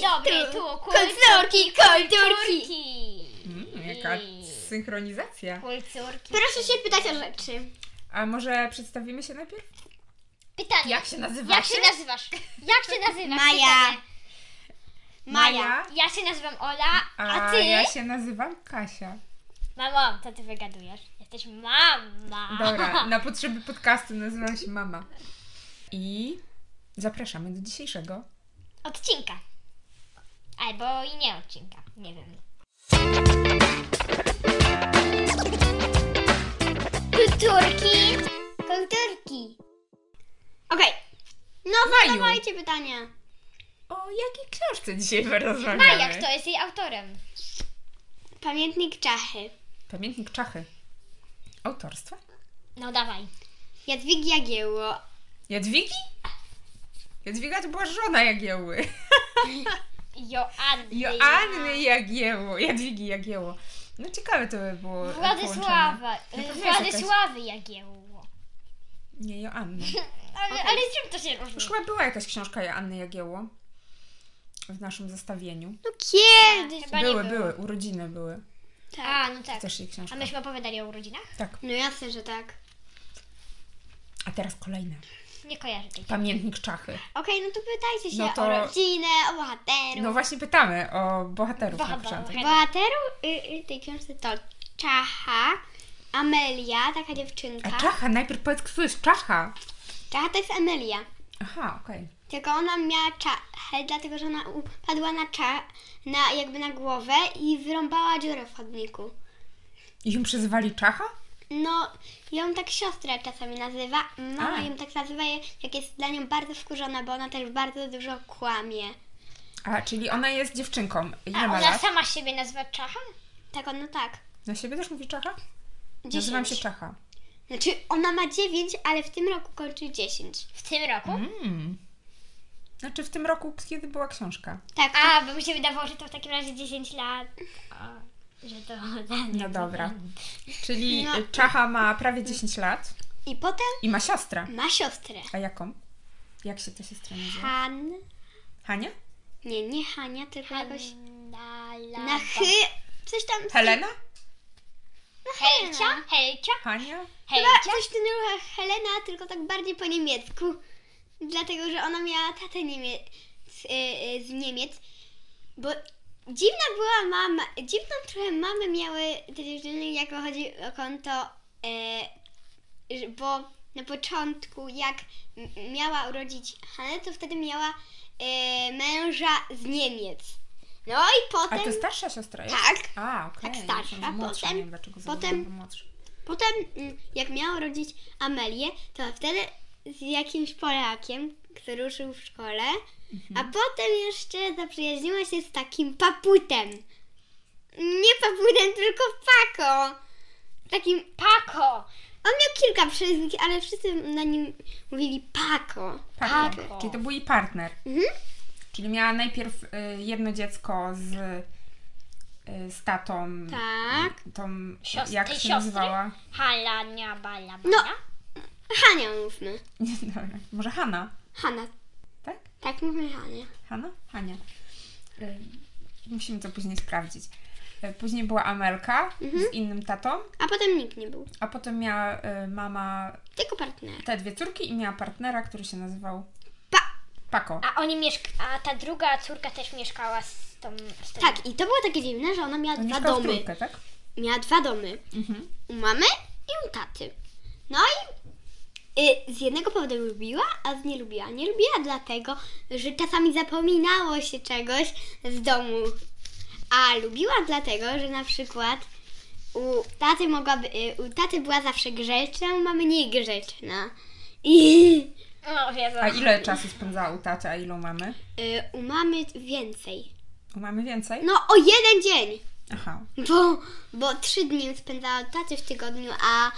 Dzień dobry, tu tu kulturki, kulturki. Mm, jaka synchronizacja. Kulturki. Proszę się pytać o rzeczy. A może przedstawimy się najpierw? Pytanie. Jak się nazywacie? Jak się nazywasz? Jak się nazywasz? Maja. Maja. Ja się nazywam Ola, a, A ty? ja się nazywam Kasia. Mamo, co ty wygadujesz? Jesteś mama. Dobra, na potrzeby podcastu nazywam się Mama. I zapraszamy do dzisiejszego. Odcinka. Albo i nie odcinka. Nie wiem. Kulturki. Kulturki. Okej. No zadawajcie pytania. O jakiej książce dzisiaj rozmawiamy? Maja, kto jest jej autorem? Pamiętnik Czachy. Pamiętnik Czachy. Autorstwa? No dawaj. Jadwigi Jagiełło. Jadwigi? Jadwiga to była żona Jagieły. Joanny. Joanny Jagieło. Jadwigi Jagieło. No ciekawe to by było połączenie. Władysława. Na pewno y, Władysławy Jagiełło. Nie, Joanny. Ale, ale z czym to się różni? Już chyba była jakaś książka Joanny Jagieło w naszym zestawieniu. No kiedyś. Chyba nie były, było. były, urodziny były. A, no tak. Też jej książka. A myśmy opowiadali o urodzinach? Tak. No jasne, że tak. A teraz kolejne. Nie kojarzę tej. Pamiętnik Czachy. Okej, no to pytajcie się No to- o rodzinę, o bohaterów. No właśnie pytamy o bohaterów na Bohaterów. początek. Bohaterów y, y, tej książce to Czacha, Amelia, taka dziewczynka. A Czacha, najpierw powiedz, kto jest Czacha. Czacha to jest Amelia. Aha, okej. Tylko ona miała czachę, dlatego że ona upadła na cza, na jakby na głowę i wyrąbała dziurę w chodniku. I ją przezywali Czacha? No, ją tak siostra czasami nazywa. Mama A. ją tak nazywa, jak jest dla nią bardzo wkurzona, bo ona też bardzo dużo kłamie. A, czyli ona jest dziewczynką. Ile A ma ona lat? sama siebie nazywa Czacha? Tak, ona tak. Na siebie też mówi Czacha? Nazywam się Czacha. Znaczy, ona ma 9, ale w tym roku kończy 10. W tym roku? Mm. Znaczy w tym roku, kiedy była książka? Tak, to, A, bo mi się wydawało, że to w takim razie 10 lat. A, że to. No dobra. Czyli No. Czacha ma prawie 10 lat i potem i ma siostrę. ma siostrę. A jaką? Jak się ta siostra nazywa? Han. Hania? Nie, nie Hania, tylko jakoś na chy. Coś tam. z- Helena? Helcia? Helcia? Hania? Chyba Helcia? coś w tym ruchu Helena, tylko tak bardziej po niemiecku. Dlatego, że ona miała tatę niemie- z, y, y, z Niemiec. Bo dziwna była mama, dziwną trochę mamy miały te dziewczyny, jak chodzi o konto, że- bo na początku, jak miała urodzić Hanę, to wtedy miała y, męża z Niemiec. No i A potem... to starsza siostra jest? Tak. A, okej. Tak, starsza. Młodsza. Potem- Nie wiem dlaczego potem-. Potem, mm, jak miała urodzić Amelię, to wtedy z jakimś Polakiem, który ruszył w szkole, a potem jeszcze zaprzyjaźniła się z takim paputem. Nie paputem, tylko Paco. Takim Pako! On miał kilka przezwisk, ale wszyscy na nim mówili Paco. Paco. Paco. Czyli to był jej partner. Mhm. Czyli miała najpierw y, jedno dziecko z, y, z tatą. Tak. Tą, Siostry- jak się siostry? nazywała? Halania bala No. Hania mówmy. Nie, dobra. Może Hanna, Hanna. tak? Tak mówmy Hania. Hanna? Hania. Y, musimy to później sprawdzić. Y, później była Amelka Mhm. z innym tatą, A potem nikt nie był. a potem miała y, mama Tylko partner. te dwie córki i miała partnera, który się nazywał Pa. Paco. A oni mieszka... A ta druga córka też mieszkała z tą... Z tą... Tak, i to było takie dziwne, że ona miała On dwa domy. trójkę, tak? Miała dwa domy. Mhm. u mamy i u taty. No i z jednego powodu lubiła, a z nie lubiła. Nie lubiła dlatego, że czasami zapominało się czegoś z domu. A lubiła dlatego, że na przykład u taty mogłaby, y, u taty była zawsze grzeczna, u mamy niegrzeczna. I No. A ile czasu spędzała u taty, a ile u mamy? y, u mamy więcej. U mamy więcej? No o jeden dzień! Aha. Bo, bo trzy dni spędzała u taty w tygodniu, a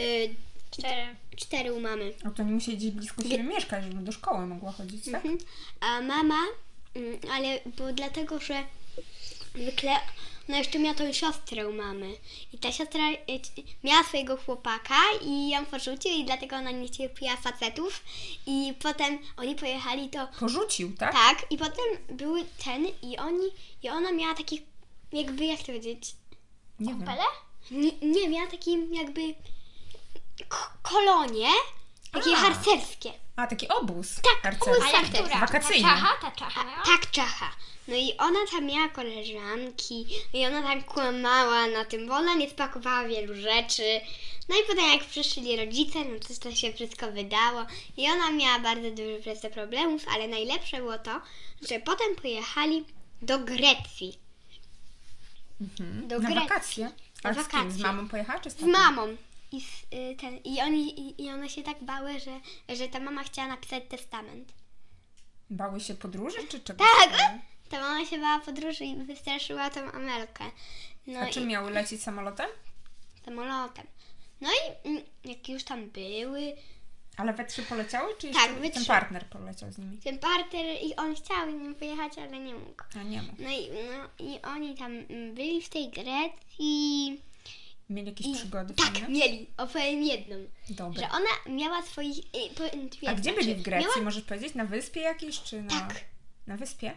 y, Cztery. Cztery u mamy. No to nie musieli gdzieś blisko siebie mieszkać, żeby do szkoły mogła chodzić, tak? Mhm. A mama, mm, ale bo dlatego, że zwykle ona jeszcze miała tą siostrę u mamy. I ta siostra y, miała swojego chłopaka i ją porzucił i dlatego ona nie cierpiła facetów. I potem oni pojechali to Porzucił, tak? tak i potem były ten i oni i ona miała taki jakby jak to powiedzieć Nie wiem. Nie, nie miała taki jakby kolonie takie A. harcerskie. A, taki obóz. Tak, harcerski. obóz harcerski. która? Wakacyjny. Ta czacha? Ta czacha A, miała? tak, czacha. No i ona tam miała koleżanki i ona tam kłamała na tym, bo ona nie spakowała wielu rzeczy. No i potem jak przyszli rodzice, no to, to się wszystko wydało i ona miała bardzo dużo przez to problemów, ale najlepsze było to, że potem pojechali do Grecji Mhm. do Na Grecji. wakacje. A z kim? Z wakacje. mamą pojechała czy z z tatą? mamą. I, y, ten, i, oni, i, I one się tak bały, że, że ta mama chciała napisać testament. Bały się podróży czy czego? Tak. bały? Ta mama się bała podróży i wystraszyła tą Amelkę. No A i czym miały lecieć samolotem? samolotem. No i mm, jak już tam były, Ale we trzy poleciały, czy jeszcze Tak, we ten partner poleciał z nimi? ten partner i on chciał z nim pojechać, ale nie mógł. A nie mógł. No i, no, i oni tam byli w tej Grecji Mieli jakieś i przygody tak, fajne? mieli, opowiem jedną, Dobra. że ona miała swoich... y, powiem dwie A gdzie rzeczy. byli w Grecji? Miała Możesz powiedzieć? Na wyspie jakiejś, czy na... Tak. Na wyspie?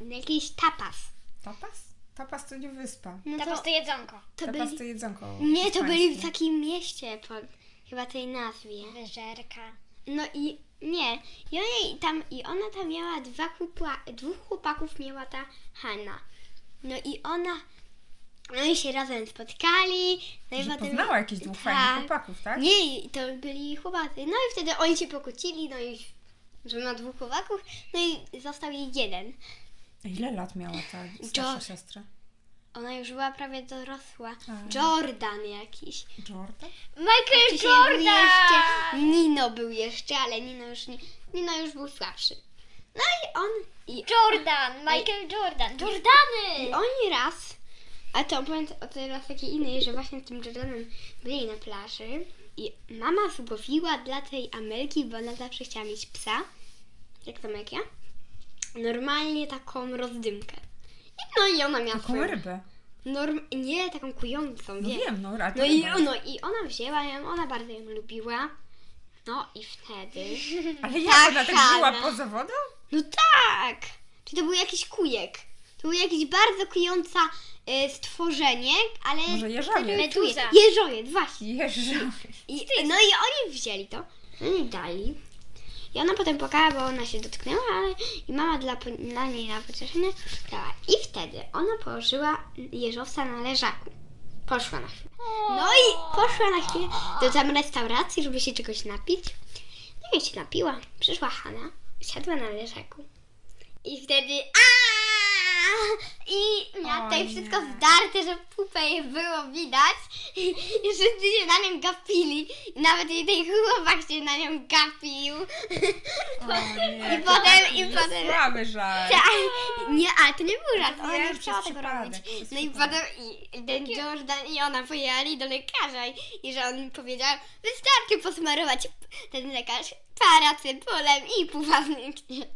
jakiś tapas. Tapas? Tapas to nie wyspa. No To po prostu jedzonko. to Tapas byli... to jedzonko Nie, to byli w takim mieście, po chyba tej nazwie. Wyżerka. No i nie. I ona tam, i ona tam miała dwa chłopa, dwóch chłopaków miała ta Hanna. No i ona, no i się razem spotkali. No i Że potem, poznała jakichś dwóch fajnych Tak. chłopaków, tak? Nie, i to byli chłopacy. No i wtedy oni się pokłócili, no i że ma dwóch chłopaków, no i został jej jeden. A Ile lat miała ta starsza Jo- siostra? Ona już była prawie dorosła. A. Jordan jakiś. Jordan? Michael był Jordan! jeszcze Nino był jeszcze, ale Nino już nie, Nino już był słabszy. No i on i Jordan! Michael Jordan! Jordany! I oni raz, a to opowiem o teraz takiej innej, że właśnie z tym Jordanem byli na plaży i mama złowiła dla tej Amelki, bo ona zawsze chciała mieć psa, jak tam jak ja, normalnie taką rozdymkę. No i ona miała Taką swoją, rybę. norm, nie taką kującą, No wie. wiem, no, to No i, no i ona wzięła ją, ona bardzo ją lubiła. No i wtedy... Ale jak Tak, ona tak Hanna. żyła poza wodą? No tak! Czy to był jakiś kujek? To był jakiś bardzo kująca y, stworzenie, ale... Może jeżowiec? Meduza. Jeżowiec, właśnie. Jeżdżawiec. I, no i oni wzięli to. No i dali. I ona potem płakała, bo ona się dotknęła, ale i mama dla, po- dla niej na pocieszenie dała. I wtedy ona położyła jeżowca na leżaku. Poszła na chwilę. No i poszła na chwilę do tam restauracji, żeby się czegoś napić. No i się napiła. Przyszła Hanna, siadła na leżaku. I wtedy aaa! I tutaj nie. wszystko zdarte, że pupę jej było widać. I, wszyscy się na nią gapili. I nawet jej ten chłopak się na nią gapił. I potem, i potem... Słaby żart. Tak, nie, ale to nie był żart, ona nie chciała tego robić. No i potem i, i ten Jordan i ona pojechali do lekarza i, i że on powiedział, wystarczy posmarować ten lekarz paracetamolem i pufa zniknie.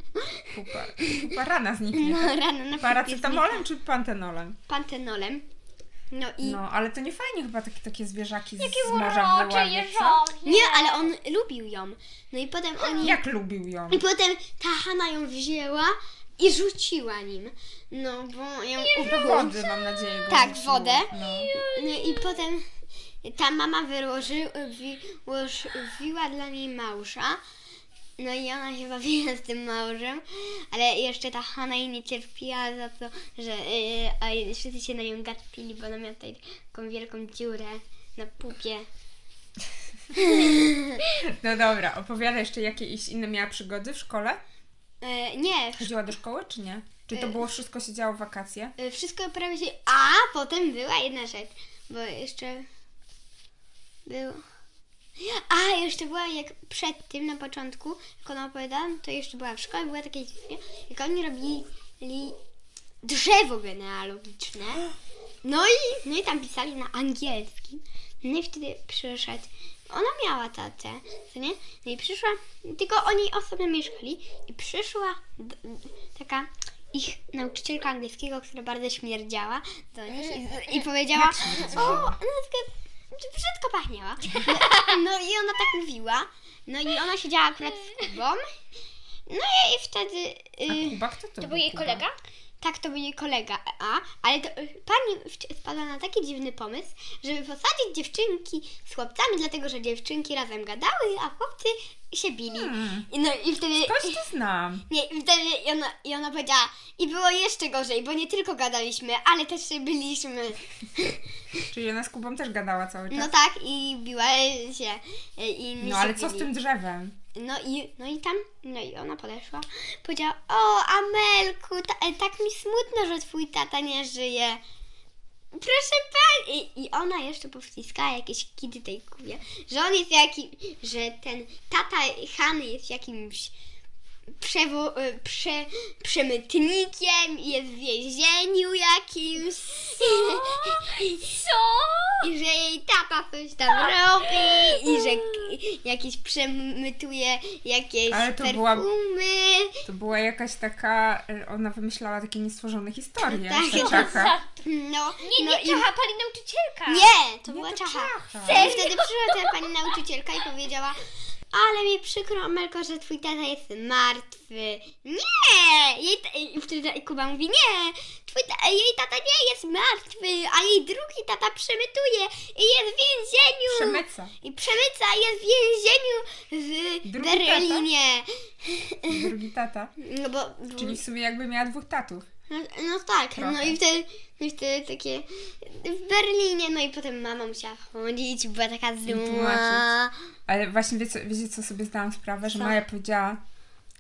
Pupa, pupa rana zniknie. No rano na Paracetamolem czy pantenolem? Pantenolem. No i... No, ale to nie fajnie chyba takie, takie zwierzaki z, Jakie z morza urocze wyławiać, co? jeżowie! Nie, ale on lubił ją. No i potem oni... Jak lubił ją? I potem ta Hanna ją wzięła i rzuciła nim. No, bo ją ubyło. wody mam nadzieję go Tak, rzuciło. wodę. No. No i potem ta mama wyłoży, wyłożyła dla niej małża. No i ona się bawiła z tym małżem, ale jeszcze ta Hanna jej nie cierpiała za to, że yy, a wszyscy się na nią gapili, bo ona miała tutaj taką wielką dziurę na pupie. no dobra, opowiada jeszcze jakieś inne miała przygody w szkole? E, nie, Chodziła do szkoły czy nie? Czy to E. było wszystko się działo w wakacje? e, wszystko prawie się... A potem była jedna rzecz, bo jeszcze był... A, jeszcze była jak przed tym, na początku, jak ona opowiadałam, to jeszcze była w szkole, była takie jak oni robili drzewo genealogiczne. No i, no i tam pisali na angielskim. No i wtedy przyszedł, ona miała tatę, co nie? No i przyszła, tylko oni osobno mieszkali i przyszła taka ich nauczycielka angielskiego, która bardzo śmierdziała do nich i, i powiedziała, o, ona taka brzydko pachniała. No, no i ona tak mówiła. No i ona siedziała akurat z Kubą. No i, wtedy... A y, Kuba, kto to, To był jej Kuba? kolega? Tak, to jej kolega, a, ale to, y, pani wpadła na taki dziwny pomysł, żeby posadzić dziewczynki z chłopcami, dlatego że dziewczynki razem gadały, a chłopcy się bili. Hmm. I no i wtedy... Skądś to znam. Nie, i wtedy i ona, i ona powiedziała, i było jeszcze gorzej, bo nie tylko gadaliśmy, ale też się byliśmy. Czyli ona z Kubą też gadała cały czas. No tak, i biła się. y, I No ale co z tym drzewem? No i, no i tam, no i ona podeszła, powiedziała, o Amelku, ta, e, tak mi smutno, że twój tata nie żyje. Proszę pani. I, I ona jeszcze powciskała jakieś kity tej kubie, że on jest jaki, że ten tata Hany jest jakimś przewo, e, prze, przemytnikiem i jest w więzieniu jakimś. Co? I że jej tata coś tam robi i że jakiś przemytuje jakieś Ale to perfumy. była- To była jakaś taka, e, ona wymyślała takie niestworzone historie. Tak, czacha. No, Nie, no nie, i- czacha, pani nauczycielka. Nie, to Nie, była to czacha. czacha. I wtedy przyszła ta pani nauczycielka i powiedziała ale mi przykro, Amelko, że twój tata jest martwy. Nie! Jej ta- I wtedy Kuba mówi, nie, twój ta- jej tata nie jest martwy, a jej drugi tata przemytuje i jest w więzieniu. Przemyca. I przemyca jest w więzieniu w Drugi Berlinie. Drugi tata. No bo... Czyli w sumie jakby miała dwóch tatów. No, no tak, Trochę. no i wtedy, i wtedy takie w Berlinie, no i potem mama musiała chodzić, była taka zła. Ale właśnie wiecie, wiecie co sobie zdałam sprawę? Że Co? Maja powiedziała,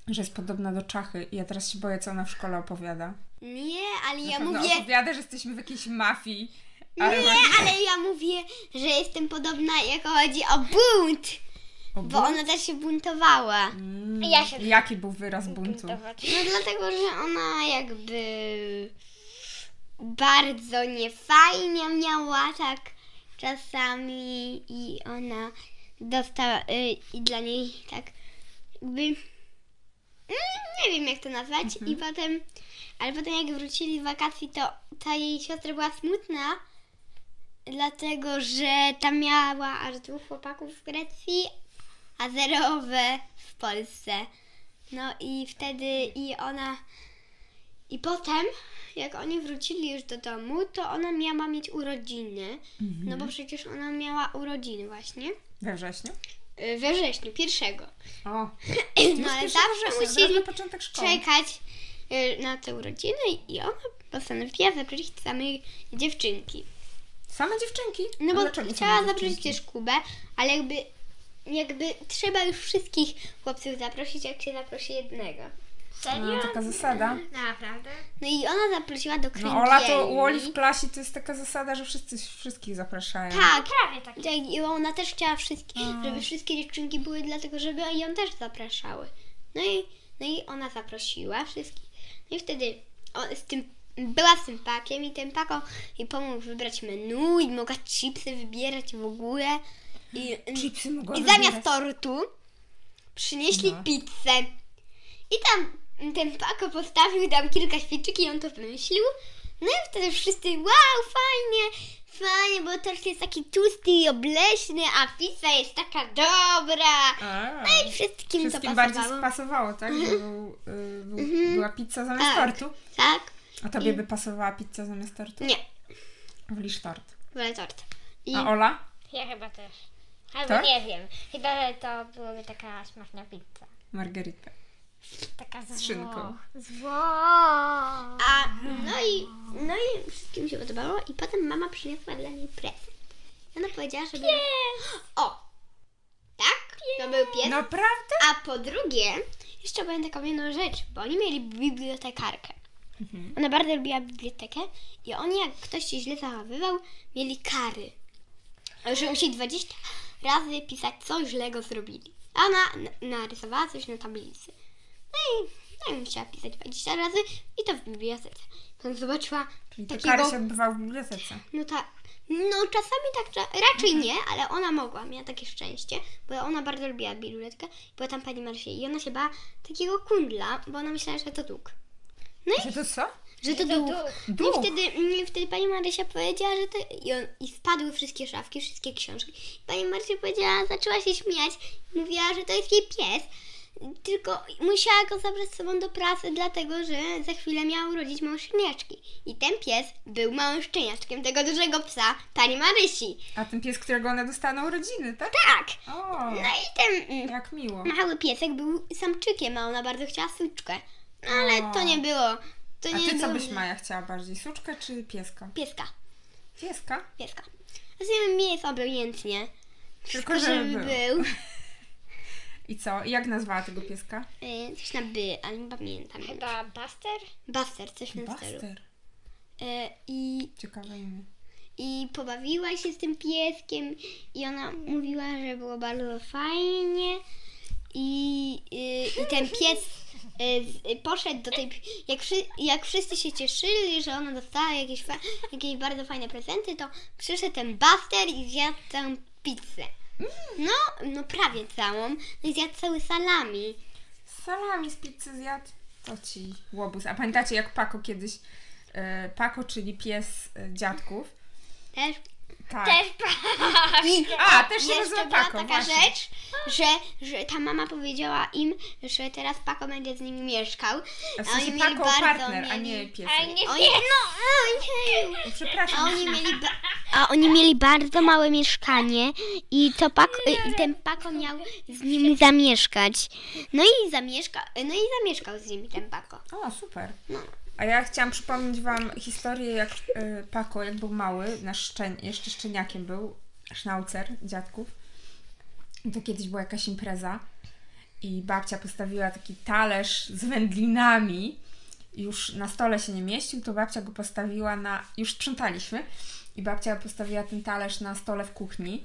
że jest podobna do Czachy i ja teraz się boję, co ona w szkole opowiada. Nie, ale Na ja mówię, opowiada, że jesteśmy w jakiejś mafii. nie, ale ja mówię, że jestem podobna, jak chodzi o bunt, O, bo ona też się buntowała. Mm, Ja się- Jaki był wyraz buntu? Buntować. No dlatego, że ona jakby bardzo niefajnie miała tak czasami i ona dostała y, i dla niej tak jakby mm, nie wiem jak to nazwać. I potem ale potem jak wrócili z wakacji to ta jej siostra była smutna dlatego, że tam miała aż dwóch chłopaków w Grecji a zerowe w Polsce. No i wtedy i ona i potem jak oni wrócili już do domu, to ona miała mieć urodziny. No bo przecież ona miała urodziny właśnie. We wrześniu? y, We wrześniu, pierwszego. O, No ale pierwszego zawsze września, musieli na początek szkoły. czekać y, na te urodziny i ona postanowiła zaprosić samej dziewczynki. Same dziewczynki? No A bo dlaczego chciała zaprosić dziewczynki? też Kubę, ale jakby, jakby trzeba już wszystkich chłopców zaprosić, jak się zaprosi jednego. Serio? No, taka zasada. Naprawdę? No i ona zaprosiła do kręgielni. No Ola to u Oli w klasie to jest taka zasada, że wszyscy wszystkich zapraszają. Tak, Prawie tak. I ona też chciała wszystkie, A. żeby wszystkie dziewczynki były, dlatego żeby ją też zapraszały. No i, no i ona zaprosiła wszystkich. No i wtedy o, z tym, była z tym pakiem i ten pako jej pomógł wybrać menu i mogła chipsy wybierać w ogóle. I, Chipsy mogła i wybierać. zamiast tortu przynieśli No. pizzę. I tam ten pako postawił tam kilka świeczek i on to wymyślił. No i wtedy wszyscy, wow, fajnie, fajnie, bo tort jest taki tłusty i obleśny, a pizza jest taka dobra. A, No i wszystkim, Wszystkim to bardziej pasowało. pasowało, tak? Że był, y, był, była pizza zamiast Tak. tortu. Tak? A tobie by pasowała pizza zamiast tortu? Nie, Wolisz tort. wolę tort. I A Ola? Ja chyba też. Albo Tak? nie wiem. Chyba że to byłoby taka smaczna pizza. Margaritę. Taka z szynką. Włoch. Z Włoch. A, no i, no i wszystkim się podobało i potem mama przyniosła dla niej prezent. I ona powiedziała, żeby... O! Tak? To był pies. Naprawdę? A po drugie, jeszcze powiem taką jedną rzecz, bo oni mieli bibliotekarkę. Mhm. Ona bardzo lubiła bibliotekę i oni, jak ktoś się źle zachowywał, mieli kary. Że musieli 20 razy pisać, co źle go zrobili. A ona narysowała coś na tablicy. No i, no i musiała pisać 20 razy i to w bibliotece. Potem zobaczyła Czyli te takiego... kary się odbywały w bibliotece. No tak. No czasami tak, cza- raczej nie, ale ona mogła, miała takie szczęście, bo ona bardzo lubiła bibliotekę, była tam pani Marysia i ona się bała takiego kundla, bo ona myślała, że to dług. Że to co? Że to To duch. duch. No Duch. i wtedy, mm, wtedy pani Marysia powiedziała, że to... I, on, I spadły wszystkie szafki, wszystkie książki. I pani Marysia powiedziała, zaczęła się śmiać. Mówiła, że to jest jej pies. Tylko musiała go zabrać z sobą do pracy, dlatego że za chwilę miał urodzić szczeniaczki. I ten pies był małym szczeniaczkiem tego dużego psa pani Marysi. A ten pies, którego one dostała na urodziny, tak? Tak. O, No i ten mm, jak miło. mały piesek był samczykiem, a ona bardzo chciała suczkę. No ale to nie było. To A nie ty co było- byś Maja chciała bardziej? Suczkę czy pieska? Pieska. Pieska? Pieska. Zjemy mi jest obojętnie. Tylko, żeby żeby był. I co? Jak nazwała tego pieska? Y, coś na by, ale nie pamiętam. Chyba Buster? Buster, coś stylu. Buster. Y, I, Ciekawe imię. I pobawiła się z tym pieskiem i ona mówiła, że było bardzo fajnie. I, y, i ten pies y, z- poszedł do tej. Jak, wszy, jak wszyscy się cieszyli, że ona dostała jakieś, fa, jakieś bardzo fajne prezenty, to przyszedł ten Buster i zjadł całą pizzę. No, no prawie całą. No i zjadł cały salami. Salami z pizzy zjadł. To ci łobuz. A pamiętacie jak Paco kiedyś... E, Paco, czyli pies e, dziadków. Też. Tak. Też I A, też się jeszcze była taka właśnie. rzecz, że, że ta mama powiedziała im, że teraz Paco będzie z nimi mieszkał. A w A oni sensie mieli Paco bardzo partner, a mieli- nie piesek. Ale nie Oni, pies. no, ojej. O, A Przepraszam. oni mieli, ba- a oni mieli bardzo małe mieszkanie i to Paco, i ten Paco miał z nimi zamieszkać. No i zamieszka, no i zamieszkał z nimi ten Paco. O, super. No. A ja chciałam przypomnieć Wam historię, jak y, jak był mały, nasz jeszcze szczeniakiem był, sznaucer dziadków. To kiedyś była jakaś impreza i babcia postawiła taki talerz z wędlinami. Już na stole się nie mieścił, to babcia go postawiła na... Już sprzątaliśmy i babcia postawiła ten talerz na stole w kuchni.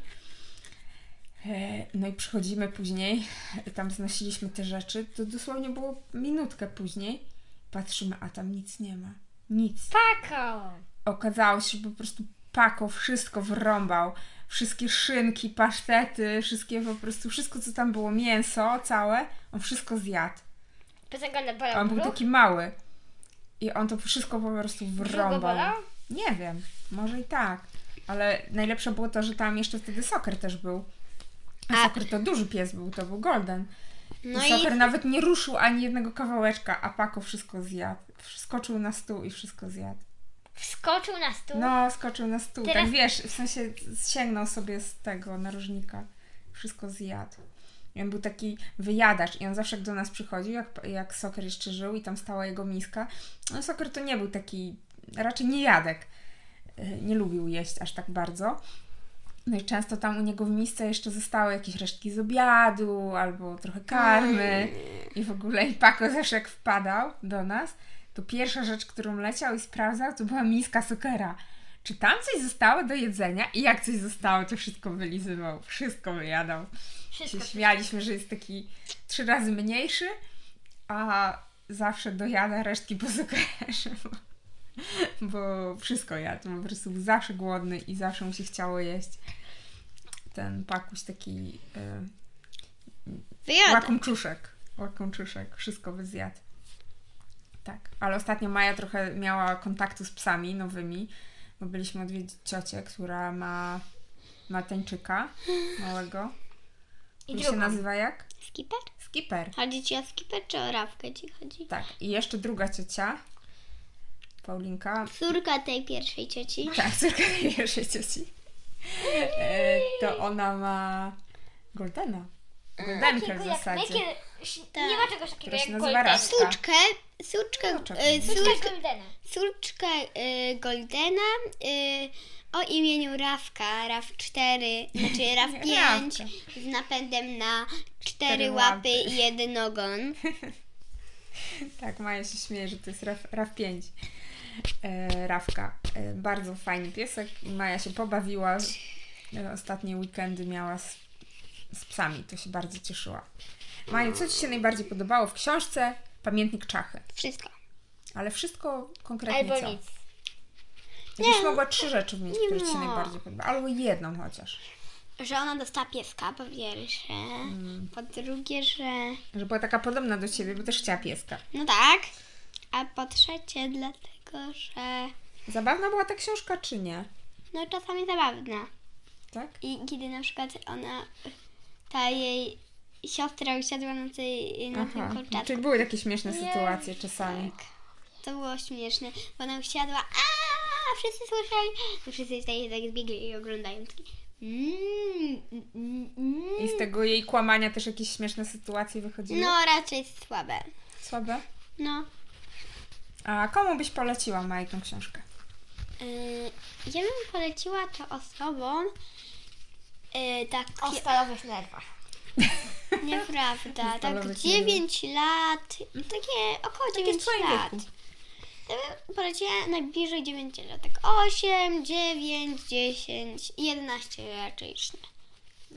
E, No i przychodzimy później, tam znosiliśmy te rzeczy, to dosłownie było minutkę później. Patrzymy, a tam nic nie ma. Nic. Paco. Okazało się, że po prostu Paco wszystko wrąbał. Wszystkie szynki, pasztety, wszystkie po prostu, wszystko co tam było, mięso całe, on wszystko zjadł. Bez tego na A bolał on był brzuch? taki mały. I on to wszystko po prostu Brzuch go wrąbał. bolał? Nie wiem, może i tak. Ale najlepsze było to, że tam jeszcze wtedy Soker też był. A A- Soker to duży pies był, to był Golden. No I i Soker nawet nie ruszył ani jednego kawałeczka, a Paco wszystko zjadł. Skoczył na stół i wszystko zjadł. Wskoczył na stół. No, skoczył na stół. Teraz- Tak wiesz, w sensie sięgnął sobie z tego narożnika. Wszystko zjadł. I on był taki wyjadacz i on zawsze do nas przychodził, jak, jak Soker jeszcze żył i tam stała jego miska. No Soker to nie był taki, raczej nie jadek. Y, Nie lubił jeść aż tak bardzo. No i często tam u niego w misce jeszcze zostały jakieś resztki z obiadu albo trochę karmy i w ogóle i Paco zawsze jak wpadał do nas, to pierwsza rzecz, którą leciał i sprawdzał, to była miska sokera. Czy tam coś zostało do jedzenia? I jak coś zostało, to wszystko wylizywał, wszystko wyjadał. Wszystko. Się śmialiśmy, że jest taki trzy razy mniejszy, a zawsze dojada resztki po cukrerze, bo, wszystko jadł. Po prostu był zawsze głodny i zawsze mu się chciało jeść. Ten pakuś taki y, wyjadł. łakomczuszek. Łakomczuszek, wszystko by zjadł. Tak, ale ostatnio Maja trochę miała kontaktu z psami nowymi, bo byliśmy odwiedzić ciocię, która ma, ma tańczyka małego. I się nazywa jak? Skipper? Skipper. Chodzi ci o skipper czy o rawkę ci chodzi? Tak, i jeszcze druga ciocia, Paulinka, Córka tej pierwszej cioci. tak, córka tej pierwszej cioci, e, to ona ma Goldena. Goldenkę w Takiego jak zasadzie. Jakie, nie ma czegoś takiego jak Goldena. Raska. Suczkę, suczkę, y, Suczka suczkę, Goldena. córczkę y, Goldena o imieniu Rawka, Raw 4, znaczy Raw 5 Rawka. z napędem na cztery łapy i jeden ogon. Tak, Maja się śmieje, że to jest RAV, RAV 5. E, Rawka. E, bardzo fajny piesek. Maja się pobawiła. E, ostatnie weekendy miała z, z psami. To się bardzo cieszyła. Maju, co Ci się najbardziej podobało w książce? Pamiętnik Czachy. Wszystko. Ale wszystko konkretnie Albo co? nic. Jakbyś mogła trzy rzeczy wymienić, nie które Ci się najbardziej podobały. Albo jedną chociaż. Że ona dostała pieska, po pierwsze. Po drugie, że... Że była taka podobna do Ciebie, bo też chciała pieska. No tak. A po trzecie dlatego, że Zabawna była ta książka, czy nie? no czasami zabawna. Tak? I kiedy na przykład ona, ta jej siostra usiadła na, tej, na tym Aha. kolczatku. Czyli były takie śmieszne sytuacje czasami. Tak. To było śmieszne, bo ona usiadła, a wszyscy słyszeli, to wszyscy tutaj tak zbiegli i oglądają. Taki, mm, mm, mm. I z tego jej kłamania też jakieś śmieszne sytuacje wychodziły? No raczej słabe. Słabe? No. A komu byś poleciła Maj tą książkę? Yy, ja bym poleciła to osobom yy, tak, O stalowych nerwach. nieprawda, tak Stalowych 9 lat, takie około 9 w twoim lat. wieku. Ja bym poleciła najbliżej 9 lat, tak 8, 9, 10, 11 raczej już nie.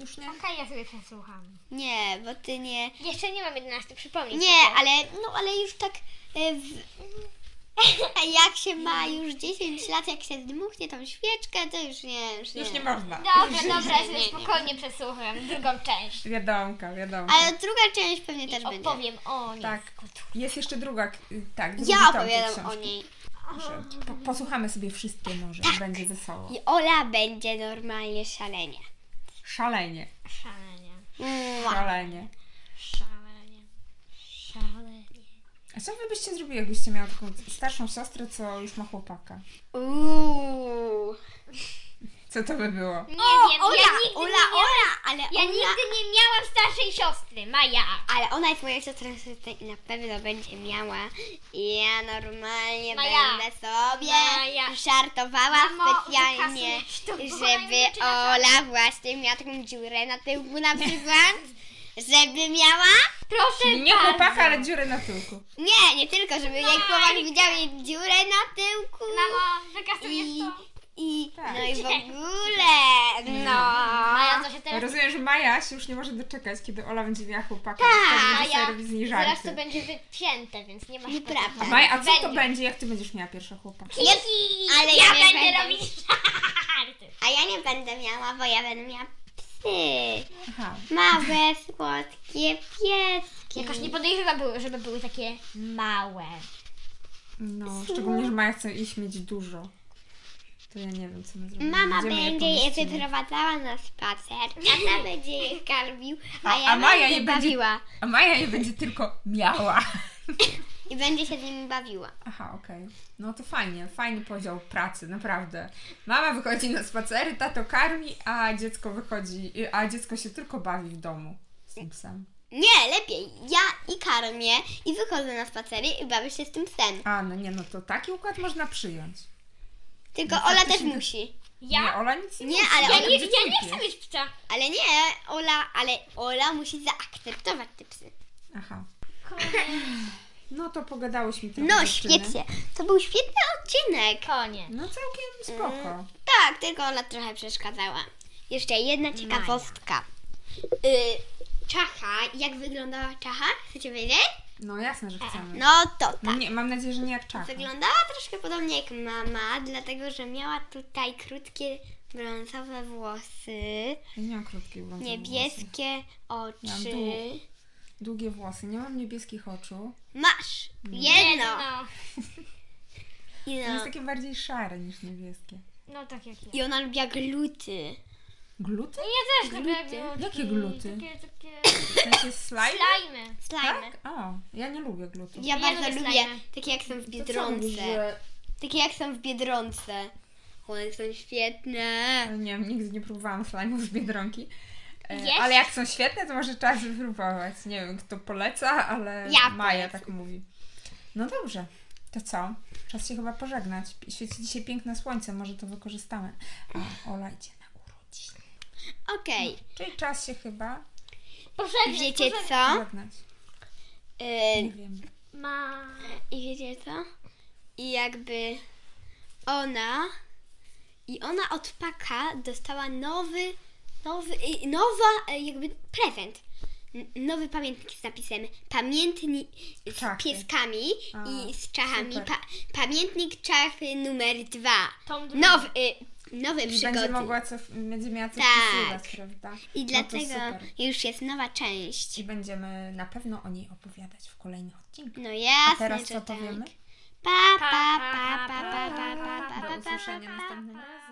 Już nie? Okej, ja sobie przesłucham. Nie, bo ty nie. Jeszcze nie mam 11, przypomnij Nie, sobie. ale no ale już tak e, w, jak się ma już 10 lat, jak się zdmuchnie tą świeczkę, to już nie, już nie. Już nie można. Dobra, dobra, ja Nie, sobie nie. spokojnie przesłucham drugą część. Wiadomka, wiadomka. Ale druga część pewnie też będzie. opowiem o niej. Tak. Jest jeszcze druga, k- tak, drugi Ja tom tej opowiadam o książki. niej. Proszę, po, posłuchamy sobie wszystkie może, będzie wesoło. I Ola będzie normalnie szalenie. Szalenie, Szalenie, Mua. szalenie. szalenie, szalenie. A co wy byście zrobili, jakbyście miała taką starszą siostrę, co już ma chłopaka? Uuu. Co to by było? Nie O, wiem, Ola, ja nigdy Ola, nie miałam, Ola, ale ja Ola, nigdy nie miałam starszej siostry, Maja. ale ona jest moją siostrą siostra i na pewno będzie miała. I ja normalnie Maja. będę sobie Maja. żartowała Mamo, specjalnie, bo ona żeby zaczyna Ola właśnie miała taką dziurę na tyłku na przykład. Żeby miała? Proszę Nie bardzo. chłopaka, ale dziurę na tyłku. Nie, nie tylko, żeby jej chłopak widział jej dziurę na tyłku. Mamo, wykasujesz I, to. i, Tak. no i w ogóle, no. Maja, to się teraz... Rozumiem, że Maja się już nie może doczekać, kiedy Ola będzie miała chłopaka. Tak, będzie Maja, Zaraz to będzie wycięte, więc nie masz Nieprawda. powodu. Maj, a co to Będzie. jak ty będziesz miała pierwsze chłopaka? Kiki, ale ja, ja nie będę będę. robić żarty. A ja nie będę miała, bo ja będę miała psy. Aha. Małe, słodkie pieski. Jakoś nie podejrzewam, były, żeby były takie małe. No, szczególnie, że Maja chce iść mieć dużo. To ja nie wiem, co my zrobimy. Mama Będziemy je będzie je pomieścimy. wyprowadzała na spacer, tata będzie je karmił, a, ja a Maja będę je będzie- bawiła. A Maja je będzie tylko miała. I będzie się z nimi bawiła. Aha, okej. No to fajnie, fajny podział pracy, naprawdę. Mama wychodzi na spacery, tato karmi, a dziecko wychodzi, a dziecko się tylko bawi w domu z tym psem. Nie, lepiej. Ja i karmię, i wychodzę na spacery i bawię się z tym psem. A, no nie, no to taki układ można przyjąć. Tylko No, Ola też musi. Ja? Nie, Ola nic nie, Nie, musi. ale Ja Ola nie, będzie ja nie chcę mieć psa. Ale nie, Ola, ale Ola musi zaakceptować te psy. Aha. No to pogadałyśmy trochę. No, dziewczyny. świetnie. To był świetny odcinek. Koniec. No całkiem spoko. Tak, tylko Ola trochę przeszkadzała. Jeszcze jedna ciekawostka. Y, czacha, jak wyglądała czacha? Chcecie wiedzieć? No jasne, że chcemy. No to tak. No nie, mam nadzieję, że nie jak czaka. Wyglądała troszkę podobnie jak mama, dlatego że miała tutaj krótkie brązowe włosy, Ja nie mam krótkie włosy. niebieskie Mam oczy. dłu- Długie włosy. Nie mam niebieskich oczu. Masz jedno. No, I, To no. jest takie bardziej szare niż niebieskie. no tak jak ja. I ona lubiła gluty. Gluty? Ja też lubię Gluty. Jakie gluty? Takie, takie... W sensie slime? Slajmy. Slajmy. Tak? O, ja nie lubię glutów. Ja Ja bardzo lubię lubię slajmy. takie jak są w To co Biedronce. że... Takie jak są w Biedronce. One są świetne. Nie wiem, nigdy nie próbowałam slime'ów z Biedronki. E, Jest? Ale jak są świetne, to może czas wypróbować. Nie wiem, kto poleca, ale Ja Maja polecam. tak mówi. No dobrze. To co? Czas się chyba pożegnać. Świeci dzisiaj piękne słońce, może to wykorzystamy. A Ola idzie na urodziny. Okej. Czyli czas się chyba Pożegnaj, Wiecie co? pożegnać. Y, Nie wiem. Ma... I wiecie co? I jakby ona i ona od Paka dostała nowy, nowy, y, nowa y, jakby prezent. N- Nowy pamiętnik z napisem pamiętnik z Czachy. pieskami A, i z czachami. super. Pa, pamiętnik czachy numer dwa. Tom drugi. Nowy, y, nowe I przygody. będzie mogła co, będzie miała coś Tak. prawda? I No dlatego super. już jest nowa część. I będziemy na pewno o niej opowiadać w kolejnych odcinkach. No A jasne, teraz że co tak. powiemy? Pa, pa, pa, pa, pa, pa, pa, pa, pa, Do pa, usłyszenia pa, pa. następnym razem.